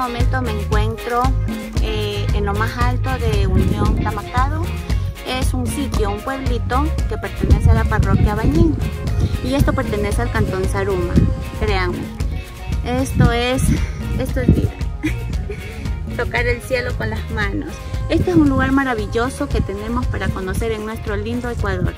momento me encuentro eh, en lo más alto de Unión Tamacado. Es un sitio, un pueblito que pertenece a la parroquia Bañín. Y esto pertenece al cantón Saruma, créanme. Esto es, esto es vida. Tocar el cielo con las manos. Este es un lugar maravilloso que tenemos para conocer en nuestro lindo Ecuador.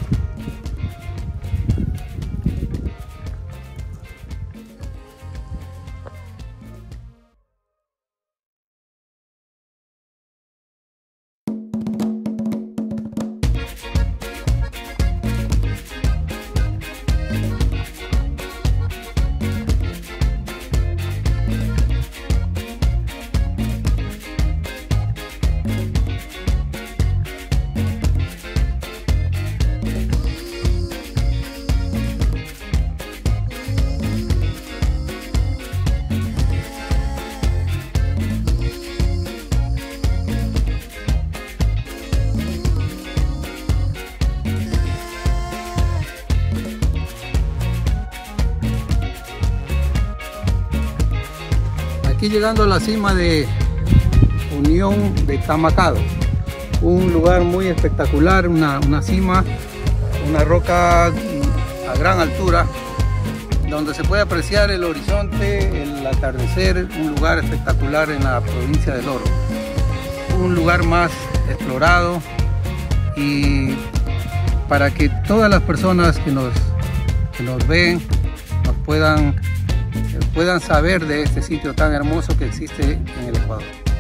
Aquí llegando a la cima de Unión de Tamacado, un lugar muy espectacular, una, una cima, una roca a gran altura, donde se puede apreciar el horizonte, el atardecer, un lugar espectacular en la provincia del Oro. Un lugar más explorado y para que todas las personas que nos, que nos ven nos puedan puedan saber de este sitio tan hermoso que existe en el Ecuador.